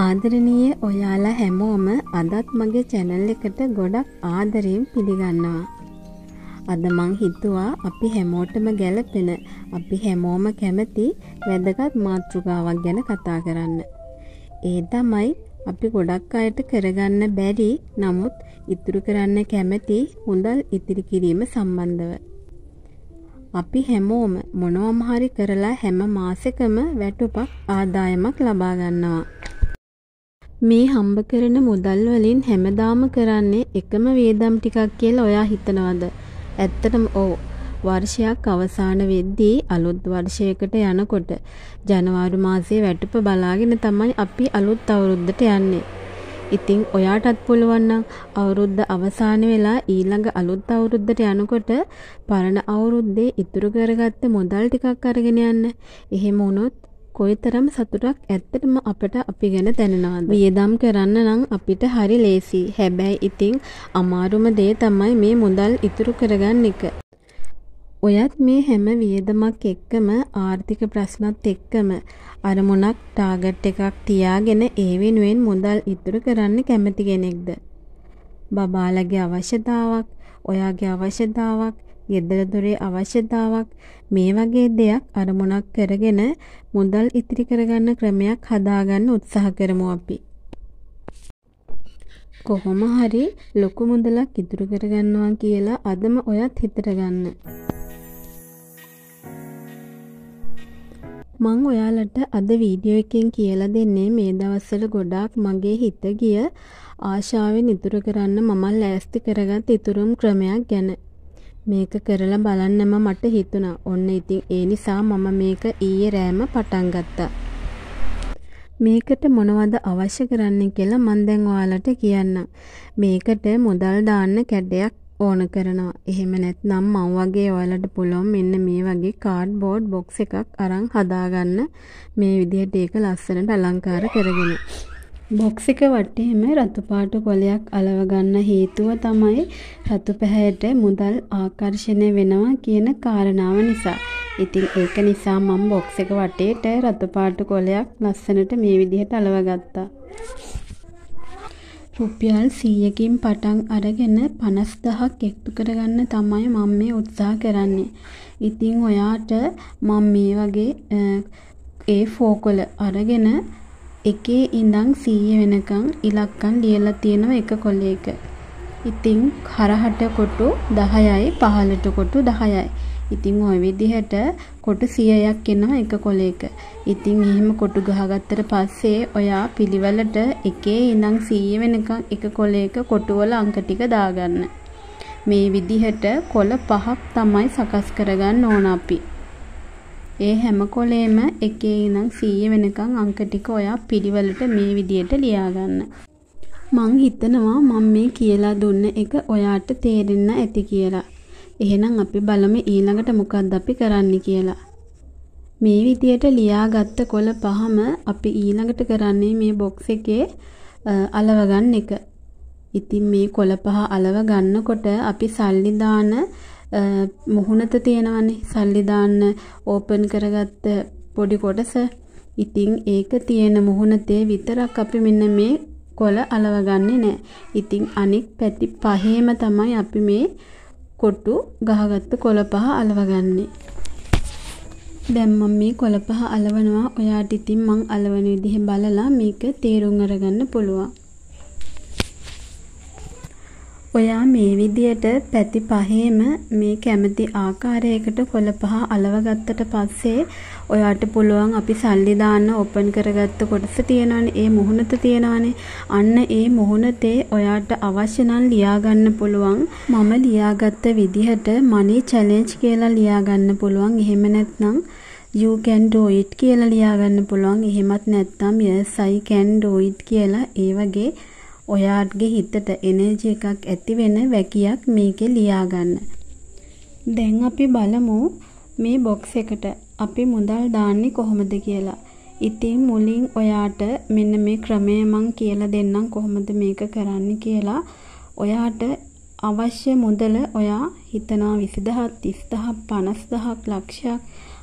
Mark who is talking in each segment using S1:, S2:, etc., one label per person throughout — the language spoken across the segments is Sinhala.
S1: ආදරණීය ඔයාලා හැමෝම අදත් මගේ චැනල් එකට ගොඩක් ආදරයෙන් පිළිගන්නවා. අද මං හිතුවා අපි හැමෝටම ගැලපෙන අපි හැමෝම කැමති වැදගත් මාතෘකාවක් ගැන කතා කරන්න. ඒ තමයි අපි ගොඩක් අයට කරගන්න බැරි නමුත් ඉතුරු කරන්න කැමති මුදල් ඉතිරි කිරීම සම්බන්ධව. අපි හැමෝම මොනවම හරි කරලා හැම මාසෙකම වැටුපක් ආදායමක් ලබා ගන්නවා. මේ හම්බ කරන මුදල් වලින් හැමදාම කරන්නේ එකම වියදම් ටිකක් කියලා ඔයා හිතනවද? ඇත්තටම ඔව්. වර්ෂයක් අවසාන වෙද්දී අලුත් වර්ෂයකට යනකොට ජනවාරි මාසයේ වැටුප බලාගෙන තමයි අපි අලුත් අවුරුද්දට යන්නේ. ඉතින් ඔයාටත් පුළුවන් නම් අවුරුද්ද අවසාන වෙලා ඊළඟ අලුත් අවුරුද්දට යනකොට පරණ අවුරුද්දේ ඉතුරු කරගත්ත මුදල් ටිකක් අරගෙන යන්න. එහෙම වුණොත් කොයිතරම් සතුටක් ඇත්තටම අපට අපි ගැන දැනෙනවද? වියදම් කරන්න නම් අපිට හරි ලේසි. හැබැයි ඉතින් අමාරුම දේ තමයි මේ මුදල් ඉතුරු කරගන්න එක. ඔයත් මේ හැම වියදමක් එක්කම ආර්ථික ප්‍රශ්නත් එක්කම අරමුණක් ටාගට් එකක් තියාගෙන ඒ වෙනුවෙන් මුදල් ඉතුරු කරන්න කැමති කෙනෙක්ද? බබාලගේ අවශ්‍යතාවක්, ඔයාගේ අවශ්‍යතාවක්, ගෙදර දොරේ අවශ්‍යතාවක් මේ වගේ දෙයක් අරමුණක් කරගෙන මුදල් ඉතිරි කරගන්න ක්‍රමයක් හදාගන්න උත්සාහ කරමු අපි. කොහොම හරි ලොකු මුදලක් ඉතුරු කරගන්නවා කියලා අදම ඔයත් හිතට ගන්න. මං ඔයාලට අද වීඩියෝ එකෙන් කියලා දෙන්නේ මේ දවස්වල ගොඩාක් මගේ හිත ගිය ආශාවෙන් ඉතුරු කරන්න මම ලෑස්ති කරගත් ඉතුරුම් ක්‍රමයක් ගැන. මේක කරලා බලන්නම මට හිතුණා. ඔන්න ඉතින් ඒ නිසා මම මේක ඊයේ රෑම පටන් ගත්තා. මේකට මොනවද අවශ්‍ය කරන්නේ කියලා මම දැන් ඔයාලට කියන්නම්. මේකට මුදල් දාන්න කැඩයක් ඕන කරනවා. එහෙම නැත්නම් මම වගේ ඔයාලට පුළුවන් මෙන්න මේ වගේ කාඩ්බෝඩ් බොක්ස් එකක් අරන් හදාගන්න මේ විදිහට ඒක ලස්සනට අලංකාර කරගෙන. බොක්ස් එක වටේම රතු පාට කොලයක් අලව ගන්න හේතුව තමයි රතු පැහැයට මුදල් ආකර්ෂණය වෙනවා කියන කාරණාව නිසා. ඉතින් ඒක නිසා මම බොක්ස් එක වටේට රතු පාට කොලයක් ලස්සනට මේ විදිහට අලව ගත්තා. රුපියල් 100කින් පටන් අරගෙන 50000ක් එකතු කරගන්න තමයි මම මේ උත්සාහ කරන්නේ. ඉතින් ඔයාට මම මේ වගේ A4 කොල අරගෙන එකේ ඉඳන් 100 වෙනකන් ඉලක්කම් ලියලා තියෙනවා එක කොලයක. ඉතින් හරහට කොටු 10යි පහළට කොටු 10යි. ඉතින් ওই විදිහට කොටු 100ක් එනවා එක කොලයක. ඉතින් එහෙම කොටු ගහගත්තට පස්සේ ඔයා පිළිවෙලට එකේ ඉඳන් 100 වෙනකන් එක කොලයක කොටුවල අංක ටික දාගන්න. මේ විදිහට කොල පහක් තමයි සකස් කරගන්න ඕන අපි. ඒ හැම කොලේම එකේ ඉඳන් 100 වෙනකන් අංක ටික ඔයා පිළිවෙලට මේ විදියට ලියාගන්න. මං හිතනවා මම මේ කියලා දුන්න එක ඔයාට තේරෙන්න ඇති කියලා. එහෙනම් අපි බලමු ඊළඟට මොකක්ද අපි කරන්න කියලා. මේ විදියට ලියාගත්ත කොළ පහම අපි ඊළඟට කරන්නේ මේ බොක්ස් එකේ අලව ගන්න එක. ඉතින් මේ කොළ පහ අලව ගන්නකොට අපි සල්ලි දාන මුහුණත තියෙනවනේ සල්ලි දාන්න ඕපන් කරගත්ත පොඩි කොටස. ඉතින් ඒක තියෙන මුහුණතේ විතරක් අපි මෙන්න මේ කොළ අලවගන්නේ නැහැ. ඉතින් අනික් පැති පහේම තමයි අපි මේ කොටු ගහගත්ත කොළ පහ අලවගන්නේ. දැන් මම මේ කොළ පහ අලවනවා. ඔයාට ඉතින් මං අලවන විදිහ බලලා මේක තේරුම් අරගන්න පුළුවන්. ඔයා මේ විදියට පැති පහේම මේ කැමති ආකාරයකට කොළ පහ අලව ගත්තට පස්සේ ඔයාට පුළුවන් අපි සල්ලි දාන්න ඕපන් කරගත්ත කොටස තියෙනවනේ. ඒ මුහුණත තියෙනවනේ. අන්න ඒ මුහුණතේ ඔයාට අවශ්‍ය නම් ලියා ගන්න පුළුවන්. මම ලියාගත්ත විදිහට money challenge කියලා ලියා ගන්න පුළුවන්. එහෙම නැත්නම් you can do it කියලා ලියා ගන්න පුළුවන්. එහෙමත් නැත්නම් yes i can do it කියලා ඒ වගේ ඔයාගේ හිතට එනර්ජි එකක් ඇති වෙන වැකියක් මේකේ ලියාගන්න. දැන් අපි බලමු මේ බොක්ස් එකට අපි මුදල් දාන්නේ කොහොමද කියලා. ඉතින් මුලින් ඔයාට මෙන්න මේ ක්‍රමය මං කියලා දෙන්නම් කොහොමද මේක කරන්න කියලා. ඔයාට අවශ්‍ය මුදල ඔයා හිතනවා 20000 30000 50000ක් ලක්ෂයක්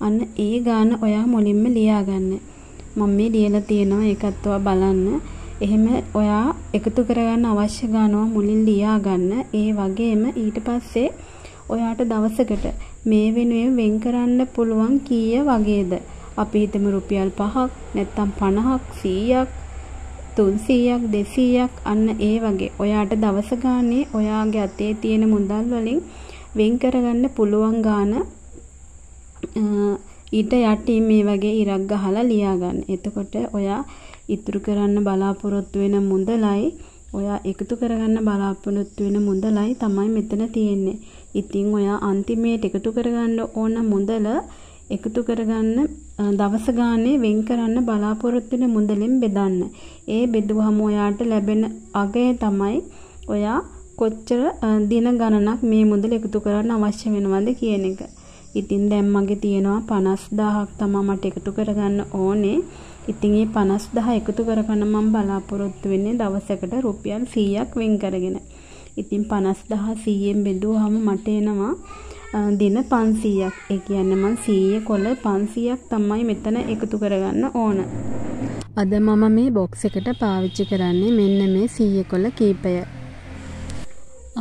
S1: අන්න ඒ ගාන ඔයා මුලින්ම ලියාගන්න. මම මේ ලියලා තියෙනවා ඒකත් ඔයා බලන්න. එහෙම ඔයා එකතු කරගන්න අවශ්‍ය ගානවා මුලින් ලියා ගන්න. ඒ වගේම ඊට පස්සේ ඔයාට දවසකට මේ වෙනුවෙන් වෙන් කරන්න පුළුවන් කීය වගේද? අපි හිතමු රුපියල් 5ක් නැත්නම් 50ක් 100ක් 300ක් 200ක් අන්න ඒ වගේ ඔයාට දවස ගානේ ඔයාගේ අතේ තියෙන මුදල් වලින් වෙන් කරගන්න පුළුවන් ගාන ඊට යටින් මේ වගේ ඉරක් ගහලා ලියා ගන්න. එතකොට ඔයා ඉතුරු කරන්න බලාපොරොත්තු වෙන මුදලයි ඔයා එකතු කරගන්න බලාපොරොත්තු වෙන මුදලයි තමයි මෙතන තියෙන්නේ. ඉතින් ඔයා අන්තිමේට එකතු කරගන්න ඕන මුදල එකතු කරගන්න දවස ගානේ වෙන් කරන්න බලාපොරොත්තු වෙන මුදලෙන් බෙදන්න. ඒ බෙදුවහම ඔයාට ලැබෙන අගය තමයි ඔයා කොච්චර දින ගණනක් මේ මුදල එකතු කරන්න අවශ්‍ය වෙනවද කියන එක. ඉතින් දැන් මගේ තියෙනවා 50000ක් තමයි මට එකතු කරගන්න ඕනේ. ඉතින් මේ 50000 එකතු කරගන්න මම බලාපොරොත්තු වෙන්නේ දවසකට රුපියල් 100ක් වෙන් කරගෙන. ඉතින් 50000 100ෙන් බෙදුවහම මට එනවා දින 500ක්. ඒ කියන්නේ මම 100 කොළ 500ක් තමයි මෙතන එකතු කරගන්න ඕන. අද මම මේ බොක්ස් එකට පාවිච්චි කරන්නේ මෙන්න මේ 100 කොළ කීපය.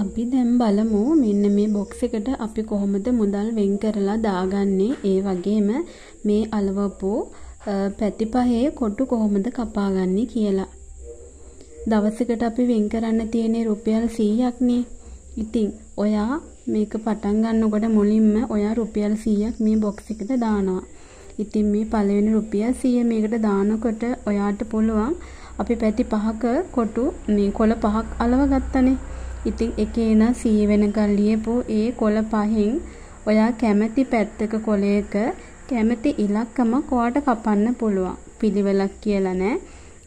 S1: අපි දැන් බලමු මෙන්න මේ බොක්ස් එකට අපි කොහොමද මුදල් වෙන් කරලා දාගන්නේ. ඒ වගේම මේ අලවපු පැති පහේ කොටු කොහොමද කපාගන්නේ කියලා. දවසකට අපි වෙන් කරන්න තියෙන්නේ රුපියල් 100ක් නේ. ඉතින් ඔයා මේක පටන් ගන්නකොට මුලින්ම ඔයා රුපියල් 100ක් මේ බොක්ස් එකට දානවා. ඉතින් මේ පළවෙනි රුපියල් 100 මේකට දානකොට ඔයාට පුළුවන් අපි පැති පහක කොටු මේ කොළ පහක් අලව ගත්තනේ. ඉතින් එකේ ඉඳන් 100 වෙනකන් ලියපු ඒ කොළ පහෙන් ඔයා කැමති පැත්තක කොළයක කැමති ඉලක්කමක් ඔයාට කපන්න පුළුවන්. පිළිවෙලක් කියලා නෑ.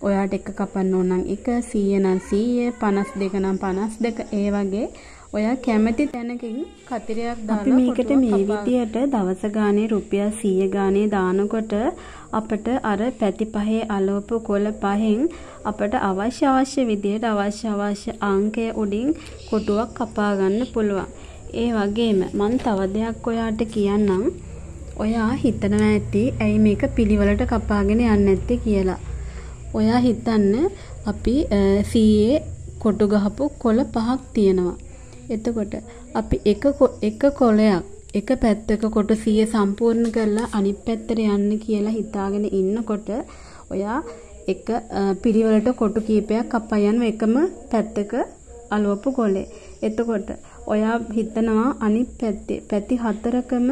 S1: ඔයාට එක කපන්න ඕන නම් 1 100 නම් 100 52 නම් 52 ඒ වගේ ඔයා කැමති තැනකින් කතිරයක් දාලා අපි මේකට මේ විදියට දවස ගානේ රුපියල් 100 ගානේ දානකොට අපට අර පැති පහේ අලෝප කොළ පහෙන් අපට අවශ්‍ය අවශ්‍ය විදියට අවශ්‍ය අවශ්‍ය අංකය උඩින් කොටුවක් කපා ගන්න පුළුවන්. ඒ වගේම මම තව දෙයක් ඔයාට කියන්නම්. ඔයා හිතනවා ඇති ඇයි මේක පිළිවෙලට කපාගෙන යන්නේ නැත්තේ කියලා. ඔයා හිතන්න අපි සීයේ කොටු ගහපු කොළ පහක් තියෙනවා. එතකොට අපි එක එක කොළයක් එක පැත්තක කොට 100 සම්පූර්ණ කරලා අනිත් පැත්තට යන්න කියලා හිතාගෙන ඉන්නකොට ඔයා එක පිළිවෙලට කොටු කීපයක් කපා යන එකම පැත්තක අලවපු කොලේ. එතකොට ඔයා හිතනවා අනිත් පැත්තේ පැති හතරකම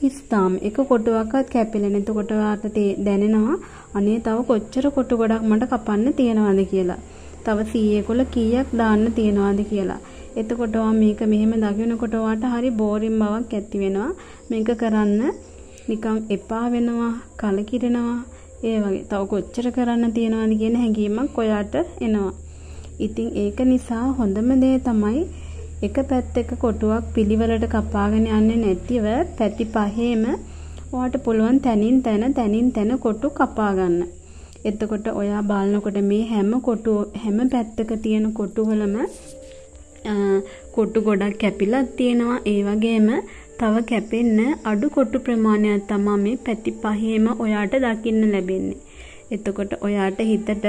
S1: හිස්තාම එක කොටුවක්වත් කැපිලා නැත. එතකොට ඔයාට දැනෙනවා අනේ තව කොච්චර කොටු ගොඩක් මට කපන්න තියෙනවද කියලා. තව 100 කොළ කීයක් දාන්න තියෙනවද කියලා. එතකොට මේක මෙහෙම දකිනකොට ඔයාට හරි බෝරින් බවක් ඇති වෙනවා. මේක කරන්න නිකන් එපා වෙනවා, කලකිරෙනවා. ඒ වගේ තව කොච්චර කරන්න තියෙනවද කියන හැඟීමක් ඔයාට එනවා. ඉතින් ඒක නිසා හොඳම දේ තමයි එක පැත්තක කොටුවක් පිළිවෙලට කපාගෙන යන්නේ නැතිව පැති පහේම ඔයාට පුළුවන් තනින් තන තනින් තන කොටු කපා ගන්න. එතකොට ඔයා බලනකොට මේ හැම කොටු හැම පැත්තක තියෙන කොටුවලම කොටු ගොඩක් කැපිලා තියෙනවා. ඒ වගේම තව කැපෙන්න අඩු කොටු ප්‍රමාණයක් තමයි මේ පැති පහේම ඔයාට දකින්න ලැබෙන්නේ. එතකොට ඔයාට හිතට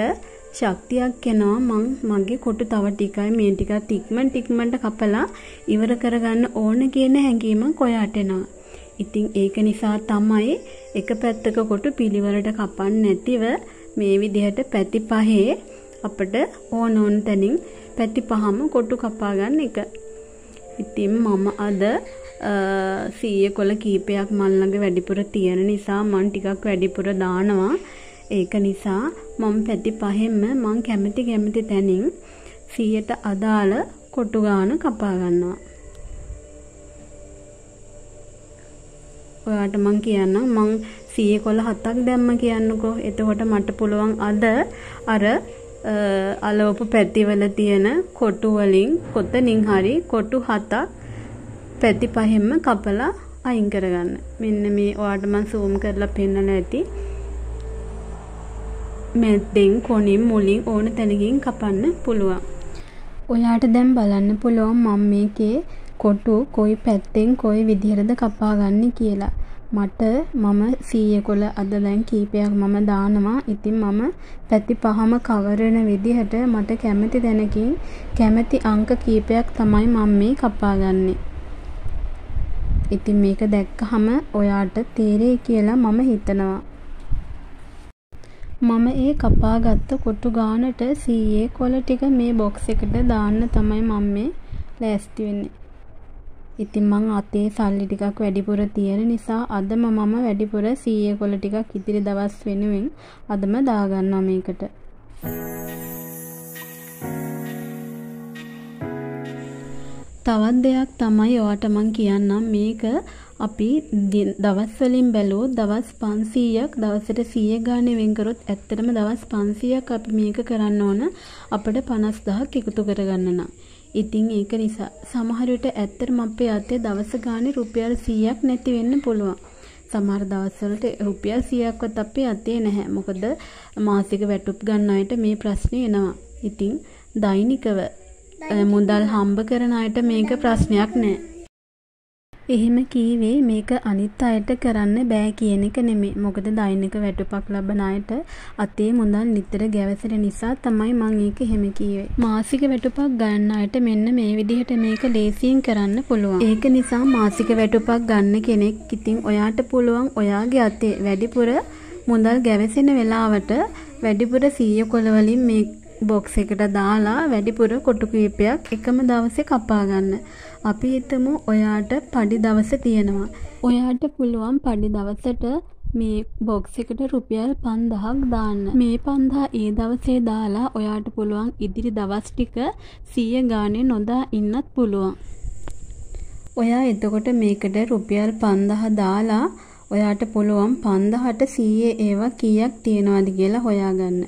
S1: ශක්තියක් එනවා මං මගේ කොටු තව ටිකයි මේ ටිකත් ඉක්මන් ටිකමන්ට කපලා ඉවර කරගන්න ඕන කියන හැඟීමක් ඔයාට එනවා. ඉතින් ඒක නිසා තමයි එක පැත්තක කොටු පිළිවෙලට කපන්න නැතිව මේ විදිහට පැති පහේ අපිට ඕන ඕන තැනින් පැති පහම කොටු කපා ගන්න එක. ඉතින් මම අද සීය කොළ කීපයක් මල් ළඟ වැඩිපුර තියෙන නිසා මම ටිකක් වැඩිපුර දානවා. ඒක නිසා මම පැති පහෙන්ම මං කැමති කැමති තැනින් 100ට අදාළ කොටු ගාන කපා ගන්නවා. ඔයාට මං කියන්නම් මං 100 කොළ 7ක් දැම්ම කියන්නකෝ. එතකොට මට පුළුවන් අද අර අලවපු පැතිවල තියෙන කොටු වලින් කොතනින් හරි කොටු 7ක් පැති පහෙන්ම කපලා අයින් කරගන්න. මෙන්න මේ ඔයාට මම zoom කරලා පෙන්නලා ඇති. මැද්දෙන් කොනින් මුලින් ඕන තැනකින් කපන්න පුළුවන්. ඔයාට දැන් බලන්න පුළුවන් මම මේකේ කොටු කොයි පැත්තෙන් කොයි විදිහටද කපා ගන්න කියලා. මට මම සීයේ කොළ අද දැන් කීපයක් මම දානවා. ඉතින් මම පැති පහම කවර් වෙන විදිහට මට කැමති තැනකින් කැමති අංක කීපයක් තමයි මම මේ කපාගන්නේ. ඉතින් මේක දැක්කහම ඔයාට තේරෙයි කියලා මම හිතනවා. මම ඒ කපාගත්ත කොටු ගානට සීයේ කොළ ටික මේ බොක්ස් එකට දාන්න තමයි මම මේ ලෑස්ති වෙන්නේ. ඉතින් මං අතේ සල්ලි ටිකක් වැඩිපුර තියෙන නිසා අදම මම වැඩිපුර සීයේ කොළ ටිකක් ඉතිරි දවස් වෙනුවෙන් අදම දාගන්නවා මේකට. තවත් දෙයක් තමයි ඔයාට මං කියන්නම් මේක අපි දවස් වලින් බැලුවොත් දවස් 500ක් දවසට 100 ගානේ වෙන් කරොත් ඇත්තටම දවස් 500ක් අපි මේක කරන්න ඕන අපිට 50000ක් එකතු කරගන්න නම්. ඉතින් ඒක නිසා සමහර විට ඇත්තටම අපේ අතේ දවස ගානේ රුපියල් 100ක් නැති වෙන්න පුළුවන්. සමහර දවස්වලට රුපියල් 100ක්වත් අපේ අතේ නැහැ. මොකද මාසික වැටුප් ගන්න අයට මේ ප්‍රශ්නේ එනවා. ඉතින් දෛනිකව මුදල් හම්බ කරන අයට මේක ප්‍රශ්නයක් නෑ. එහෙම කීවේ මේක අනිත් අයට කරන්න බෑ කියන එක නෙමෙයි. මොකද දෛනික වැටුපක් ලබන අයට අතේ මුදල් නිතර ගැවසෙන නිසා තමයි මම ඒක එහෙම කීවේ. මාසික වැටුපක් ගන්න අයට මෙන්න මේ විදිහට මේක ලේසියෙන් කරන්න පුළුවන්. ඒක නිසා මාසික වැටුපක් ගන්න කෙනෙක් ඉතින් ඔයාට පුළුවන් ඔයාගේ අතේ වැඩිපුර මුදල් ගැවසෙන වෙලාවට වැඩිපුර 100 කොළ වලින් මේ බොක්ස් එකට දාලා වැඩිපුර කොටු කීපයක් එකම දවසේ කපා ගන්න. අපි හිතමු ඔයාට පඩි දවස තියෙනවා. ඔයාට පුළුවන් පඩි දවසට මේ බොක්ස් එකට රුපියල් 5000ක් දාන්න. මේ 5000 ඒ දවසේ දාලා ඔයාට පුළුවන් ඉදිරි දවස් ටික 100 ගානේ නොදා ඉන්නත් පුළුවන්. ඔයා එතකොට මේකට රුපියල් 5000 දාලා ඔයාට පුළුවන් 5000ට 100 ඒවා කීයක් තියනවද කියලා හොයාගන්න.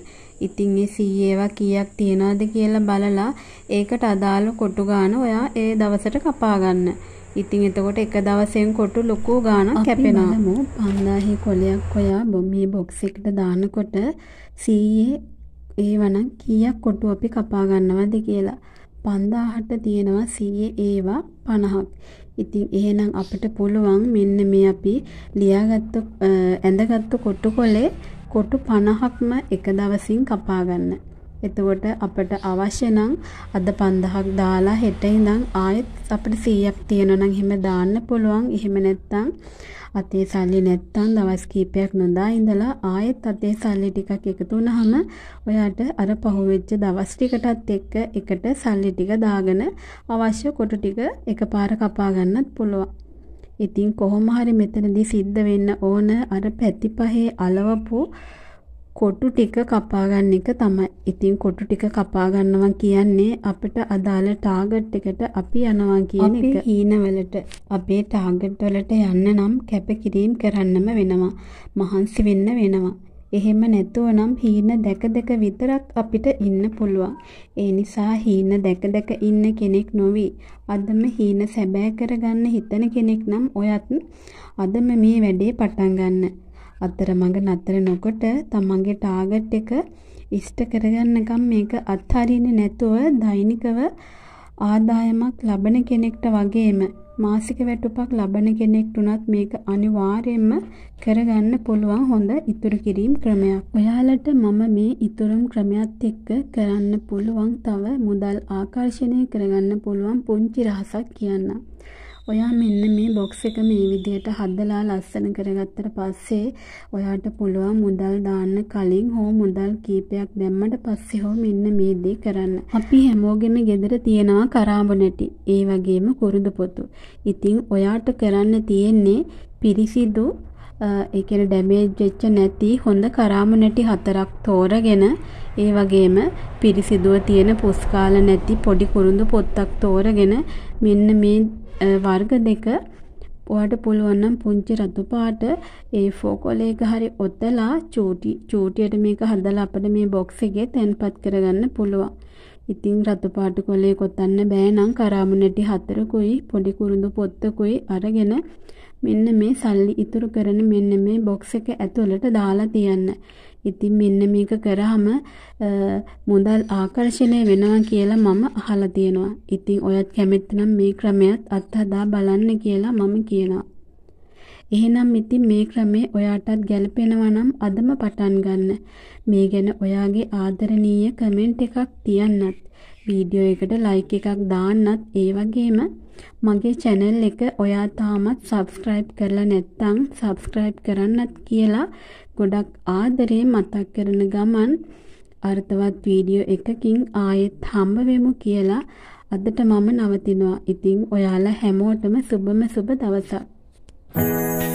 S1: ඉතින් ඒ සීයේ ඒවා කීයක් තියනවද කියලා බලලා ඒකට අදාළ කොටු ගාන ඔයා ඒ දවසට කපා ගන්න. ඉතින් එතකොට එක දවසෙන් කොටු ලොකු ගාණක් කැපෙනවා. අපි බලමු 5000 කොලයක් ඔයා මේ බොක්ස් එකට දානකොට සීයේ ඒවනම් කීයක් කොටු අපි කපා ගන්නවද කියලා. 5000ට තියෙනවා සීයේ ඒවා 50ක්. ඉතින් එහෙනම් අපිට පුළුවන් මෙන්න මේ අපි ලියාගත්ත ඇඳගත්තු කොටු කොලේ කොටු 50ක්ම එක දවසින් කපා ගන්න. එතකොට අපිට අවශ්‍ය නම් අද 5000ක් දාලා හෙට ඉඳන් ආයෙත් අපිට 100ක් තියෙනවා නම් එහෙම දාන්න පුළුවන්. එහෙම නැත්නම් අතේ සල්ලි නැත්නම් දවස් කීපයක් නොදා ඉඳලා ආයෙත් අතේ සල්ලි ටිකක් එකතු වුනහම ඔයාට අර පහුවෙච්ච දවස් ටිකටත් එක්ක එකට සල්ලි ටික දාගෙන අවශ්‍ය කොටු ටික එකපාර කපා ගන්නත් පුළුවන්. ඉතින් කොහොම හරි මෙතනදී සිද්ධ වෙන්න ඕන අර පැති පහේ අලවපු කොටු ටික කපා ගන්න එක තමයි. ඉතින් කොටු ටික කපා ගන්නවා කියන්නේ අපිට අදාළ ටාගට් එකට අපි යනවා කියන එක. අපි හීනවලට අපේ ටාගට් වලට යන්න නම් කැපකිරීම කරන්නම වෙනවා. මහන්සි වෙන්න වෙනවා. එහෙම නැතුව නම් හීන දැක දැක විතරක් අපිට ඉන්න පුළුවන්. ඒ නිසා හීන දැක දැක ඉන්න කෙනෙක් නොවි. අදම හීන සැබෑ කරගන්න හිතන කෙනෙක් නම් ඔයත් අදම මේ වැඩේ පටන් ගන්න. අතරමඟ නතර නොකොට තමන්ගේ ටාගට් එක ඉෂ්ට කරගන්නකම් මේක අත්හරින්නේ නැතුව දෛනිකව ආදායමක් ලබන කෙනෙක්ට වගේම මාසික වැටුපක් ලබන කෙනෙක්ට උනත් මේක අනිවාර්යයෙන්ම කරගන්න පුළුවන් හොඳ ඉතුරු කිරීම ක්‍රමයක්. ඔයාලට මම මේ ඉතුරුම් ක්‍රමයක් එක්ක කරන්න පුළුවන් තව මුදල් ආකර්ෂණය කරගන්න පුළුවන් පුංචි රහසක් කියන්නම්. ඔයා මෙන්න මේ බොක්ස් එක මේ විදිහට හදලා ලස්සන කරගත්තට පස්සේ ඔයාට පුළුවන් මුදල් දාන්න කලින් හෝ මුදල් කීපයක් දැම්මට පස්සේ හෝ මෙන්න මේ දේ කරන්න. අපි හැමෝගෙම ගෙදර තියනවා කරාඹ නැටි. ඒ වගේම කුරුදු පොතු. ඉතින් ඔයාට කරන්න තියෙන්නේ පිරිසිදු ඒ කියන්නේ ඩැමේජ් වෙච්ච නැති හොඳ කරාම නැටි හතරක් තෝරගෙන ඒ වගේම පිරිසිදුව තියෙන පුස්කාල නැති පොඩි කුරුඳු පොත්තක් තෝරගෙන මෙන්න මේ වර්ග දෙක ඔයාට පුළුවන් නම් පුංචි රතු පාට A4 කොලයක හරි ඔතලා චූටි චූටියට මේක හදලා අපිට මේ බොක්ස් එකේ තැන්පත් කරගන්න පුළුවන්. ඉතින් රතු පාට කොලේ කොතන්න බෑ නම් කරාමු නැටි හතරකුයි පොඩි කුරුඳු පොත්තකුයි අරගෙන මෙන්න මේ සල්ලි ඉතුරු කරන මෙන්න මේ බොක්ස් එක ඇතුළට දාලා තියන්න. ඉතින් මෙන්න මේක කරාම මුදල් ආකර්ෂණය වෙනවා කියලා මම අහලා තියෙනවා. ඉතින් ඔයත් කැමති නම් මේ ක්‍රමයක් අත්හදා බලන්න කියලා මම කියනවා. එහෙනම් ඉතින් මේ ක්‍රමේ ඔයාටත් ගැලපෙනවා නම් අදම පටන් ගන්න. මේ ගැන ඔයාගේ ආදරණීය කමෙන්ට් එකක් තියන්නත්. වීඩියෝ එකට ලයික් එකක් දාන්නත් ඒ වගේම මගේ channel එක ඔයා තාමත් subscribe කරලා නැත්නම් subscribe කරන්නත් කියලා ගොඩක් ආදරේ මතක් කරන ගමන් අර්ථවත් වීඩියෝ එකකින් ආයෙත් හම්බ වෙමු කියලා අදට මම නවතිනවා. ඉතින් ඔයාලා හැමෝටම සුබම සුබ දවසක්.